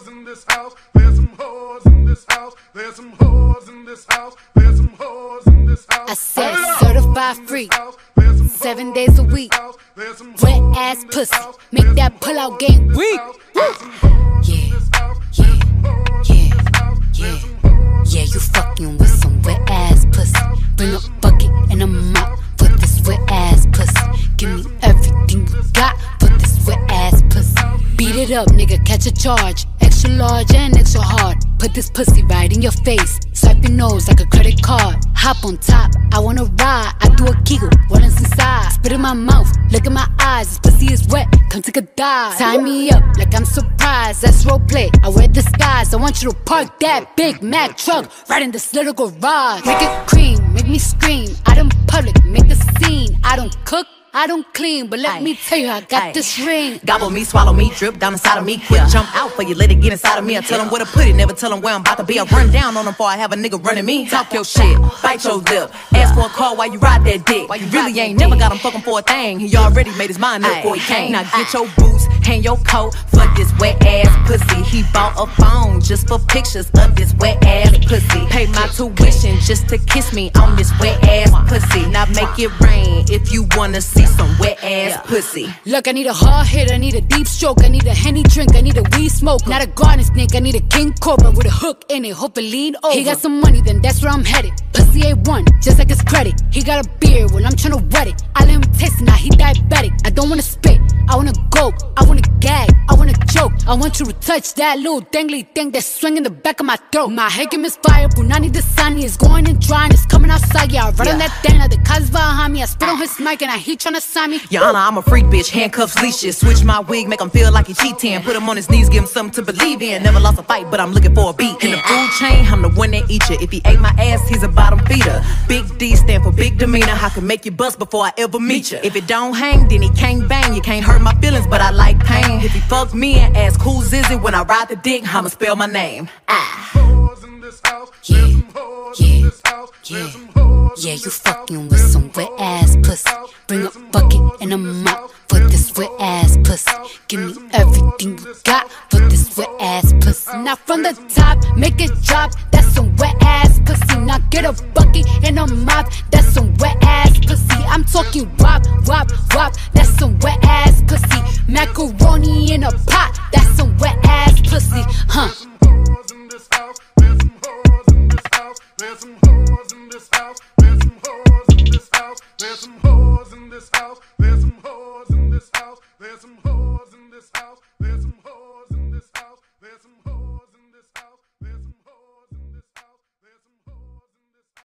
whores in this house. There's some whores in this house. There's some whores in this house. There's some whores in this house. I said certified free. Seven days a week. Wet ass pussy. Make that pull out game weak. Yeah, yeah, yeah, yeah. Yeah, you fucking with some wet ass pussy. Bring a bucket and a mop for this wet ass pussy. Give me everything you got for this wet ass pussy. Beat it up, nigga, catch a charge. Large and extra hard. Put this pussy right in your face. Swipe your nose like a credit card. Hop on top, I wanna ride. I do a what is inside? Spit in my mouth, look in my eyes. This pussy is wet, come take a dive. Tie me up like I'm surprised. That's roleplay. I wear disguise. I want you to park that Big Mack truck right in this little garage. Make it cream, make me scream. Out in public, make a scene. I don't cook. I don't clean, but let Aye. me tell you, I got Aye. this ring. Gobble me, swallow me, drip down inside of me. Quick jump out for you, let it get inside of me. I tell them where to put it, never tell them where I'm about to be. I run down on them before I have a nigga running me. Talk your shit, bite your lip. Ask for a call while you ride that dick. Why you really ain't never got him fucking for a thing. He already made his mind up before he came. Now get your boots, hang your coat fuck this wet ass pussy. Bought a phone just for pictures of this wet ass pussy. Pay my tuition just to kiss me on this wet ass pussy. Now make it rain if you wanna see some wet ass pussy. Look, I need a hard hit, I need a deep stroke, I need a henny drink, I need a weed smoke. Not a garden snake, I need a king cobra with a hook in it, hope it lean over. He got some money, then that's where I'm headed. Pussy A1, just like his credit. He got a beard, when I'm tryna wet it. I let him taste it, now he diabetic. I don't wanna spit, I wanna go, I wanna gag, I wanna choke. I want you to touch that little dangly thing that's swinging the back of my throat. My head can misfire, Brunani Dasani is going and drying, it's coming outside. Yeah, I run on that thing, now the cuz behind me. I spit on his mic, and I he tryna sign me. Your Honor, I'm a freak bitch, handcuffs, leashes. Switch my wig, make him feel like he cheating. Put him on his knees, give him something to believe in. Never lost a fight, but I'm looking for a beat. In the chain, I'm the one that eat you. If he ate my ass, he's a bottom feeder. Big D stand for big demeanor. I can make you bust before I ever meet you. If it don't hang, then he can't bang. You can't hurt my feelings, but I like pain. If he fuck me and ask who's is it when I ride the dick, I'ma spell my name. Ah. There's some whores Yeah, you fucking with some wet ass pussy. Bring a bucket and a mop for this wet ass pussy. Give me everything you got for this wet ass out from the top, make it drop. That's some wet ass pussy. Now get a bucket and a mop. That's some wet ass pussy. I'm talking wop, wop, wop. That's some wet ass pussy. Macaroni in a pot. That's some wet ass pussy, huh? There's some hoes in this house. There's some hoes in this house. There's some hoes in this house. There's some hoes in this house. There's some hoes in this house. There's some hoes.